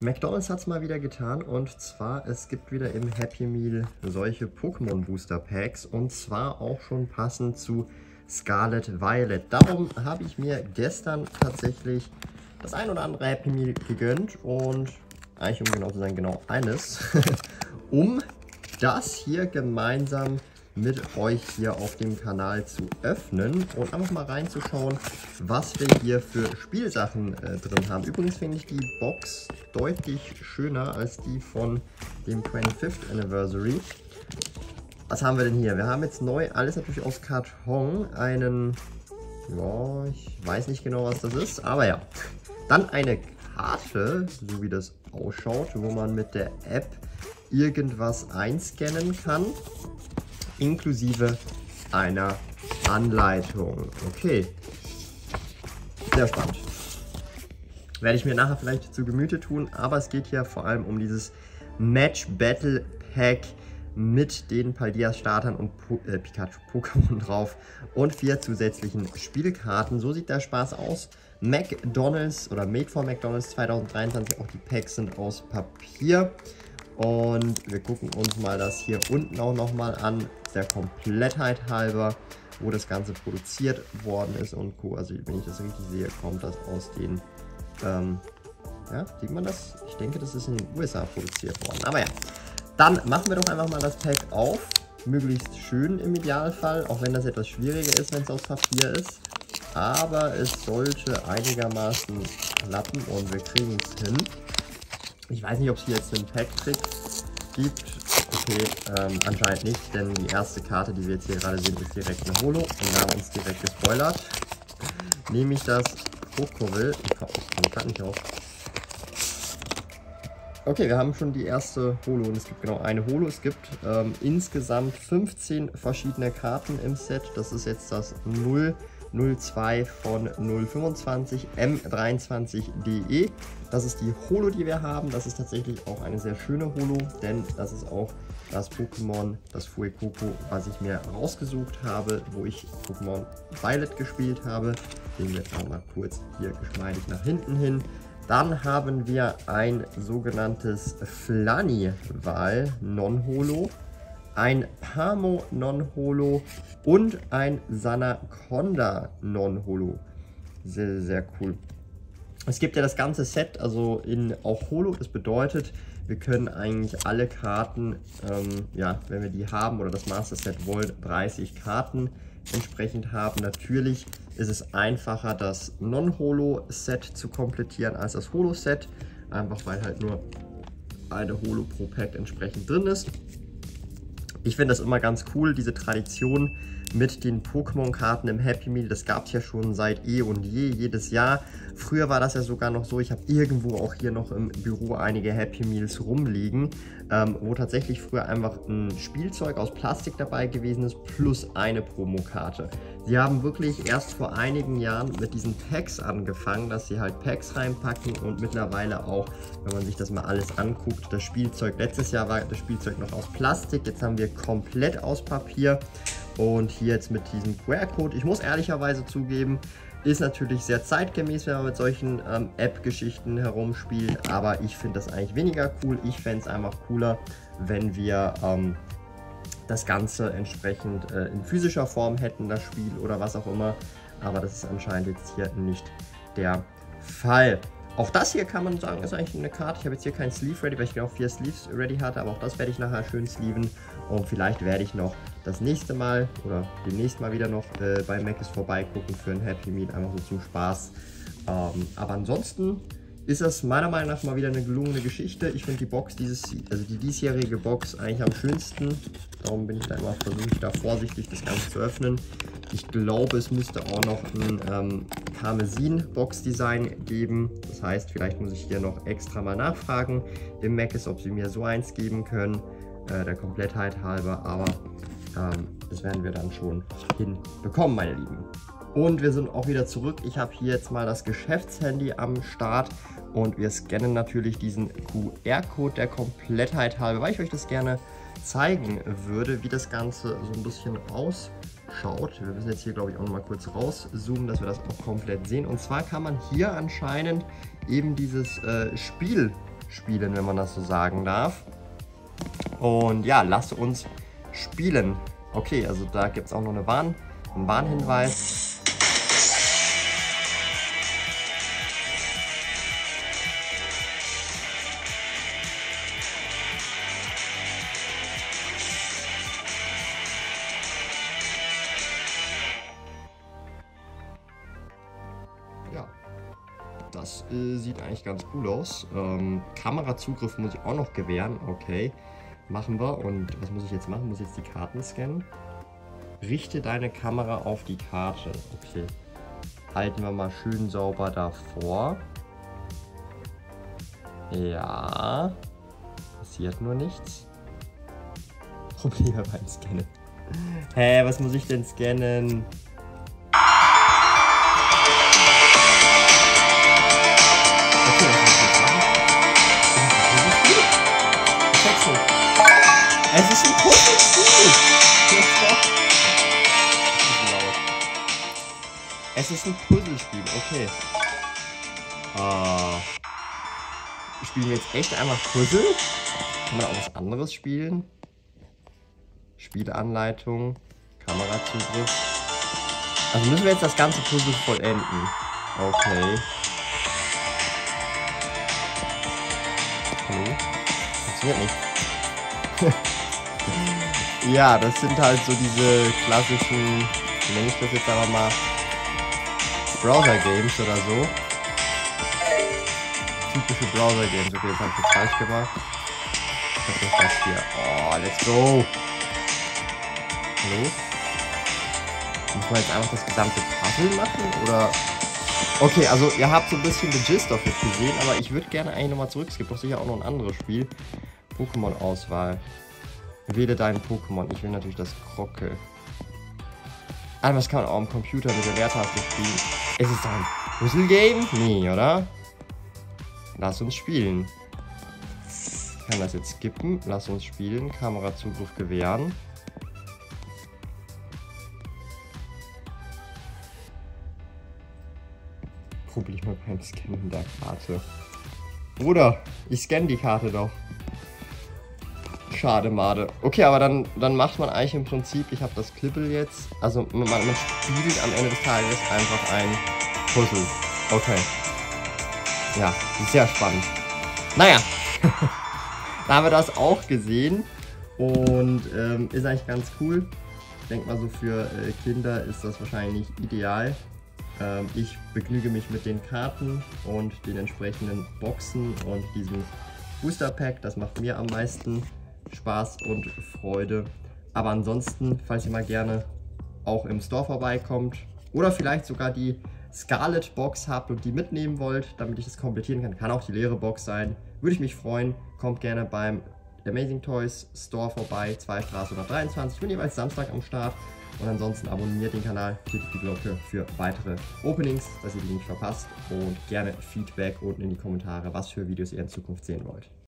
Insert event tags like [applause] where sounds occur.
McDonalds hat es mal wieder getan und zwar es gibt wieder im Happy Meal solche Pokémon Booster Packs und zwar auch schon passend zu Scarlet Violet. Darum habe ich mir gestern tatsächlich das ein oder andere Happy Meal gegönnt und eigentlich um genau zu sein genau eines, [laughs] um das hier gemeinsam mit euch hier auf dem Kanal zu öffnen und einfach mal reinzuschauen, was wir hier für Spielsachen äh, drin haben. Übrigens finde ich die Box deutlich schöner als die von dem 25th Anniversary. Was haben wir denn hier? Wir haben jetzt neu, alles natürlich aus Karton, einen, ja, ich weiß nicht genau, was das ist, aber ja. Dann eine Karte, so wie das ausschaut, wo man mit der App irgendwas einscannen kann inklusive einer Anleitung. Okay, sehr spannend. Werde ich mir nachher vielleicht zu Gemüte tun, aber es geht hier vor allem um dieses Match Battle Pack mit den Paldias-Startern und po äh, Pikachu-Pokémon [laughs] drauf und vier zusätzlichen Spielkarten. So sieht der Spaß aus. McDonalds oder Made for McDonalds 2023, auch die Packs sind aus Papier. Und wir gucken uns mal das hier unten auch nochmal an, der Komplettheit halber, wo das Ganze produziert worden ist und Co. Also wenn ich das richtig sehe, kommt das aus den, ähm, ja, sieht man das? Ich denke, das ist in den USA produziert worden. Aber ja, dann machen wir doch einfach mal das Pack auf. Möglichst schön im Idealfall, auch wenn das etwas schwieriger ist, wenn es aus Papier ist. Aber es sollte einigermaßen klappen und wir kriegen es hin. Ich weiß nicht, ob es hier jetzt einen Pack-Trick gibt. Okay, ähm, anscheinend nicht, denn die erste Karte, die wir jetzt hier gerade sehen, ist direkt eine Holo. Und wir haben uns direkt gespoilert. Nehme ich das Krokovil. Ich komme gerade nicht auf. Okay, wir haben schon die erste Holo und es gibt genau eine Holo. Es gibt ähm, insgesamt 15 verschiedene Karten im Set. Das ist jetzt das 0 02 von 025 M23DE. Das ist die Holo, die wir haben. Das ist tatsächlich auch eine sehr schöne Holo, denn das ist auch das Pokémon, das Fuecoco, was ich mir rausgesucht habe, wo ich Pokémon Violet gespielt habe. Den wir jetzt mal kurz hier geschmeidig nach hinten hin. Dann haben wir ein sogenanntes Flanival Non-Holo ein Pamo Non-Holo und ein Sanaconda Non-Holo. Sehr, sehr cool. Es gibt ja das ganze Set, also in auch Holo. Das bedeutet, wir können eigentlich alle Karten, ähm, ja, wenn wir die haben oder das Master Set wollen, 30 Karten entsprechend haben. Natürlich ist es einfacher, das Non-Holo-Set zu komplettieren als das Holo-Set. Einfach weil halt nur eine Holo pro Pack entsprechend drin ist. Ich finde das immer ganz cool, diese Tradition mit den Pokémon-Karten im Happy Meal. Das gab es ja schon seit eh und je, jedes Jahr. Früher war das ja sogar noch so, ich habe irgendwo auch hier noch im Büro einige Happy Meals rumliegen, ähm, wo tatsächlich früher einfach ein Spielzeug aus Plastik dabei gewesen ist, plus eine Promokarte. Sie haben wirklich erst vor einigen Jahren mit diesen Packs angefangen, dass sie halt Packs reinpacken und mittlerweile auch, wenn man sich das mal alles anguckt, das Spielzeug, letztes Jahr war das Spielzeug noch aus Plastik, jetzt haben wir komplett aus Papier und hier jetzt mit diesem QR-Code. Ich muss ehrlicherweise zugeben, ist natürlich sehr zeitgemäß, wenn man mit solchen ähm, App-Geschichten herumspielt, aber ich finde das eigentlich weniger cool. Ich fände es einfach cooler, wenn wir ähm, das Ganze entsprechend äh, in physischer Form hätten, das Spiel oder was auch immer. Aber das ist anscheinend jetzt hier nicht der Fall. Auch das hier kann man sagen, ist eigentlich eine Karte. Ich habe jetzt hier kein Sleeve ready, weil ich genau vier Sleeves ready hatte, aber auch das werde ich nachher schön sleeven. Und vielleicht werde ich noch das nächste Mal oder demnächst mal wieder noch äh, bei Macis vorbeigucken für ein Happy Meal, einfach so zum Spaß. Ähm, aber ansonsten ist das meiner Meinung nach mal wieder eine gelungene Geschichte. Ich finde die Box dieses, also die diesjährige Box eigentlich am schönsten. Darum bin ich da immer versucht, da vorsichtig das Ganze zu öffnen. Ich glaube, es müsste auch noch ein ähm, Karmesin-Box-Design geben. Das heißt, vielleicht muss ich hier noch extra mal nachfragen im Macis, ob sie mir so eins geben können, äh, der Komplettheit halber. Aber ähm, das werden wir dann schon hinbekommen, meine Lieben. Und wir sind auch wieder zurück. Ich habe hier jetzt mal das Geschäftshandy am Start und wir scannen natürlich diesen QR-Code der Komplettheit halber, weil ich euch das gerne zeigen würde, wie das Ganze so ein bisschen ausschaut. Wir müssen jetzt hier, glaube ich, auch noch mal kurz rauszoomen, dass wir das auch komplett sehen. Und zwar kann man hier anscheinend eben dieses äh, Spiel spielen, wenn man das so sagen darf. Und ja, lasst uns spielen. Okay, also da gibt es auch noch eine Warn, einen Warnhinweis. Sieht eigentlich ganz cool aus. Ähm, Kamerazugriff muss ich auch noch gewähren. Okay, machen wir. Und was muss ich jetzt machen? Muss ich jetzt die Karten scannen? Richte deine Kamera auf die Karte. Okay. Halten wir mal schön sauber davor. Ja. Passiert nur nichts. Probleme beim Scannen. Hä, was muss ich denn scannen? Es ist ein Puzzlespiel, okay. Uh, spielen wir jetzt echt einfach Puzzle? Kann man auch was anderes spielen? Spieleanleitung, Kamerazugriff. Also müssen wir jetzt das ganze Puzzle vollenden. Okay. Hallo? Funktioniert nicht. [laughs] ja, das sind halt so diese klassischen, nenne ich das jetzt aber mal, Browser-Games oder so. Typische Browser-Games. Okay, jetzt habe ich das falsch gemacht. Ich hab das hier. Oh, let's go. Hallo? Muss man jetzt einfach das gesamte Puzzle machen? Oder... Okay, also ihr habt so ein bisschen den Gist auf jetzt gesehen, aber ich würde gerne eigentlich nochmal zurück. Es gibt doch sicher auch noch ein anderes Spiel. Pokémon-Auswahl. Wähle deinen Pokémon. Ich will natürlich das Krocke. Ah, was kann man auch am Computer mit der Leertaste spielen? Ist es ein Puzzle-Game? Nee, oder? Lass uns spielen. Ich kann das jetzt skippen. Lass uns spielen. Kamerazugriff gewähren. Probleme beim Scannen der Karte. Bruder, ich scanne die Karte doch. Schade, Made. Okay, aber dann, dann macht man eigentlich im Prinzip, ich habe das Klippel jetzt, also man, man spielt am Ende des Tages einfach ein Puzzle. Okay. Ja, sehr spannend. Naja, [laughs] da haben wir das auch gesehen und ähm, ist eigentlich ganz cool. Ich denke mal so für äh, Kinder ist das wahrscheinlich ideal. Ähm, ich begnüge mich mit den Karten und den entsprechenden Boxen und diesem Booster Pack. Das macht mir am meisten Spaß und Freude. Aber ansonsten, falls ihr mal gerne auch im Store vorbeikommt oder vielleicht sogar die Scarlet Box habt und die mitnehmen wollt, damit ich das komplettieren kann, kann auch die leere Box sein, würde ich mich freuen. Kommt gerne beim Amazing Toys Store vorbei, 2 Straße 123. Ich bin jeweils Samstag am Start. Und ansonsten abonniert den Kanal, klickt die Glocke für weitere Openings, dass ihr die nicht verpasst. Und gerne Feedback unten in die Kommentare, was für Videos ihr in Zukunft sehen wollt.